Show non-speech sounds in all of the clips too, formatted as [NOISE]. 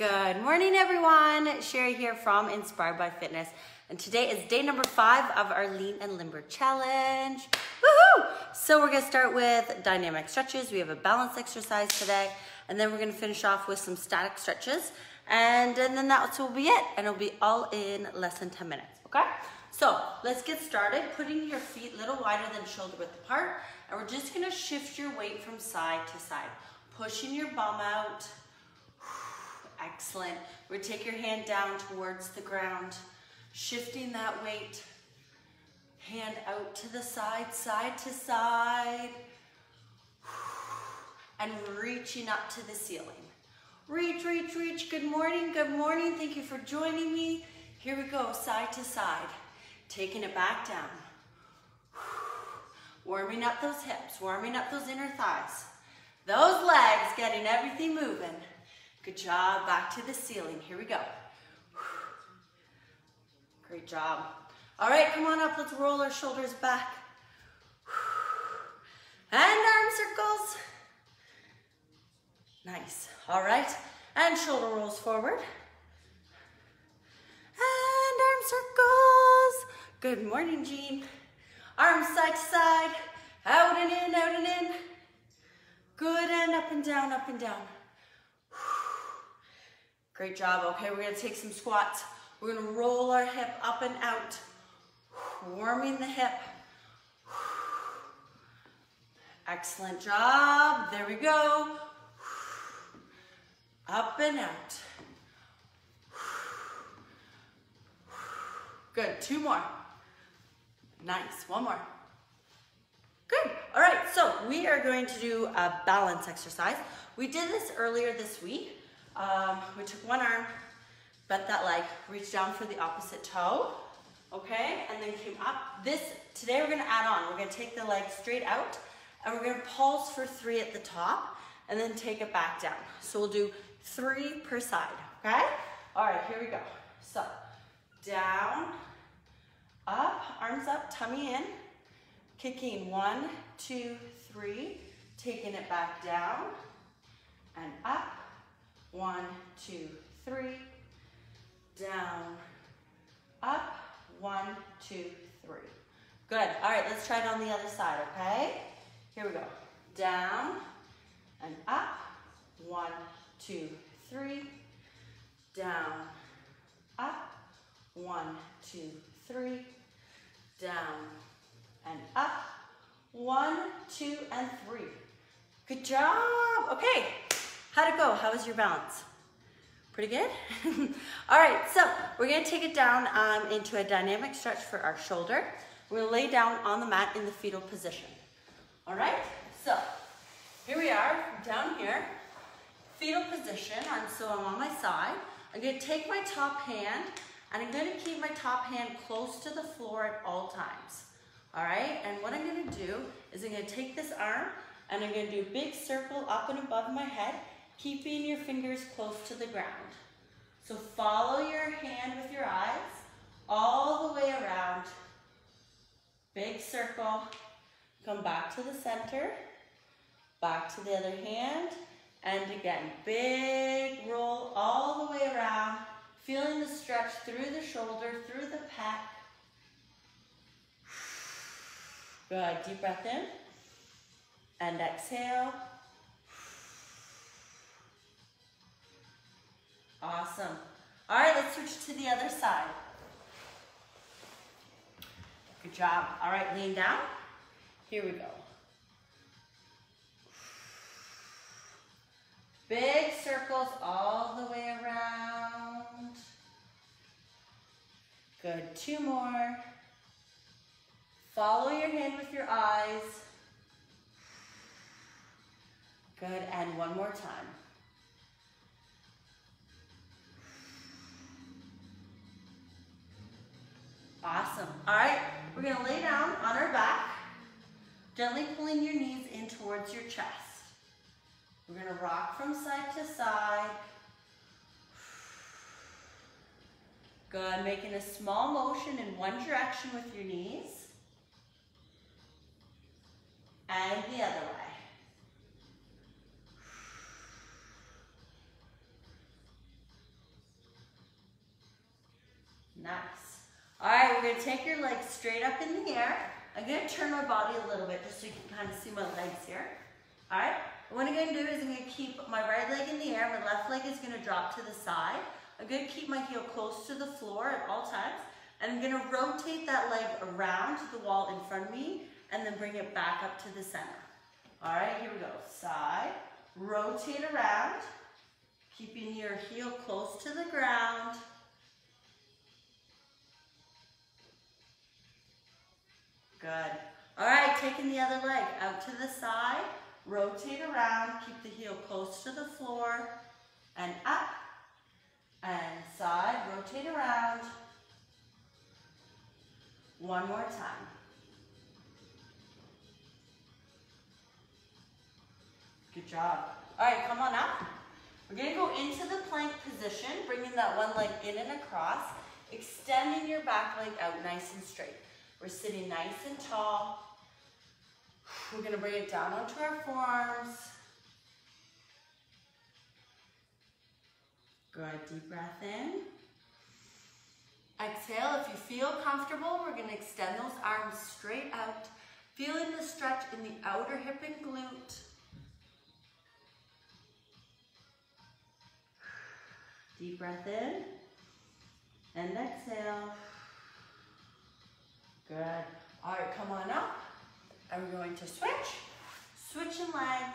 Good morning, everyone. Sherry here from Inspired by Fitness. And today is day number five of our Lean and Limber Challenge. Woohoo! So we're gonna start with dynamic stretches. We have a balance exercise today. And then we're gonna finish off with some static stretches. And, and then that will be it. And it'll be all in less than 10 minutes, okay? So let's get started. Putting your feet a little wider than shoulder width apart. And we're just gonna shift your weight from side to side. Pushing your bum out. Excellent. We're take your hand down towards the ground. Shifting that weight. Hand out to the side, side to side. And reaching up to the ceiling. Reach, reach, reach. Good morning, good morning. Thank you for joining me. Here we go, side to side. Taking it back down. Warming up those hips, warming up those inner thighs. Those legs, getting everything moving. Good job, back to the ceiling. Here we go. Great job. All right, come on up. Let's roll our shoulders back. And arm circles. Nice. All right. And shoulder rolls forward. And arm circles. Good morning, Jean. Arms side to side. Out and in, out and in. Good, and up and down, up and down. Great job. Okay, we're gonna take some squats. We're gonna roll our hip up and out. Warming the hip. Excellent job. There we go. Up and out. Good, two more. Nice, one more. Good, all right, so we are going to do a balance exercise. We did this earlier this week. Um, we took one arm, bent that leg, reached down for the opposite toe, okay, and then came up. This, today we're gonna add on. We're gonna take the leg straight out, and we're gonna pulse for three at the top, and then take it back down. So we'll do three per side, okay? All right, here we go. So, down, up, arms up, tummy in, kicking one, two, three, taking it back down, and up, one, two, three, down, up, one, two, three. Good, all right, let's try it on the other side, okay? Here we go, down, and up, one, two, three, down, up, one, two, three, down, and up, one, two, and three. Good job. Okay, how'd it go? How was your balance? Pretty good? [LAUGHS] All right, so we're gonna take it down um, into a dynamic stretch for our shoulder. We're gonna lay down on the mat in the fetal position. All right, so here we are, down here, fetal position, so I'm on my side. I'm gonna take my top hand, and I'm gonna keep my top hand close to the floor at all times. All right, and what I'm gonna do is I'm gonna take this arm, and I'm gonna do a big circle up and above my head, keeping your fingers close to the ground. So follow your hand with your eyes all the way around. Big circle. Come back to the center. Back to the other hand. And again, big roll all the way around. Feeling the stretch through the shoulder, through the pec. Good, deep breath in. And exhale. Awesome. All right, let's switch to the other side. Good job. All right, lean down. Here we go. Big circles all the way around. Good, two more. Follow your hand with your eyes. Good, and one more time. Awesome. All right, we're gonna lay down on our back, gently pulling your knees in towards your chest. We're gonna rock from side to side. Good, making a small motion in one direction with your knees. And the other way. Not we're gonna take your legs straight up in the air. I'm gonna turn my body a little bit just so you can kind of see my legs here. All right, what I'm gonna do is I'm gonna keep my right leg in the air, my left leg is gonna drop to the side. I'm gonna keep my heel close to the floor at all times, and I'm gonna rotate that leg around the wall in front of me, and then bring it back up to the center. All right, here we go. Side, rotate around, keeping your heel close to the ground. Good. All right, taking the other leg out to the side, rotate around, keep the heel close to the floor, and up, and side, rotate around. One more time. Good job. All right, come on up. We're gonna go into the plank position, bringing that one leg in and across, extending your back leg out nice and straight. We're sitting nice and tall. We're gonna bring it down onto our forearms. Good, deep breath in. Exhale, if you feel comfortable, we're gonna extend those arms straight out, feeling the stretch in the outer hip and glute. Deep breath in and exhale. Good. All right, come on up. And we're going to switch. Switching legs,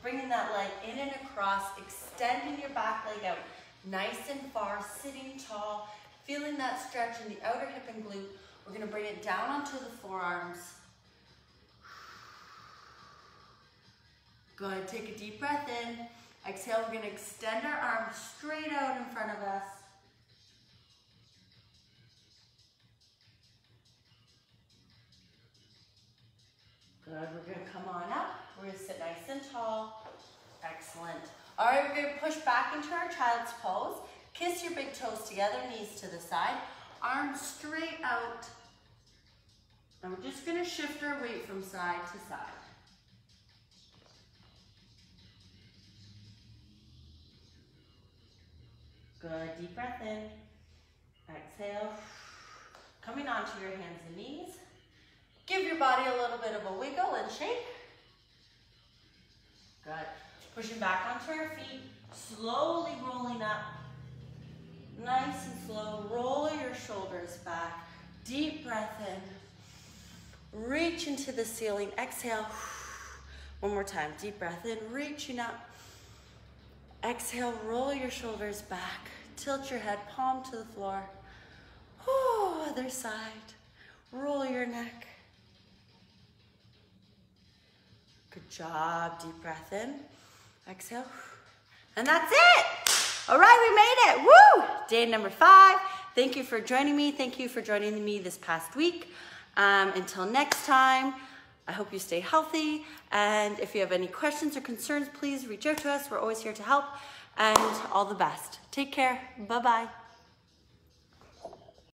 bringing that leg in and across, extending your back leg out nice and far, sitting tall, feeling that stretch in the outer hip and glute. We're gonna bring it down onto the forearms. Good, take a deep breath in. Exhale, we're gonna extend our arms straight out in front of us. Good, we're gonna come on up. We're gonna sit nice and tall. Excellent. All right, we're gonna push back into our child's pose. Kiss your big toes together, knees to the side. Arms straight out. And we're just gonna shift our weight from side to side. Good, deep breath in. Exhale. Coming onto your hands and knees. Give your body a little bit of a wiggle and shake. Good. Pushing back onto our feet, slowly rolling up. Nice and slow. Roll your shoulders back. Deep breath in. Reach into the ceiling. Exhale. One more time. Deep breath in. Reaching up. Exhale, roll your shoulders back. Tilt your head, palm to the floor. Oh, other side. Roll your neck. Good job. Deep breath in. Exhale. And that's it. All right, we made it. Woo! Day number five. Thank you for joining me. Thank you for joining me this past week. Um, until next time. I hope you stay healthy. And if you have any questions or concerns, please reach out to us. We're always here to help. And all the best. Take care. Bye bye.